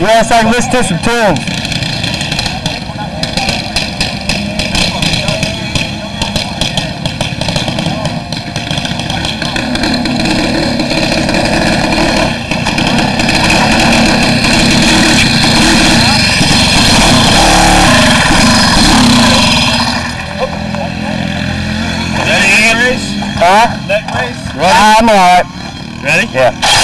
Yes, I can listen to some tunes. Ready, Ian? Huh? Neck race? I'm alright. Ready? Yeah.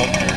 Hook.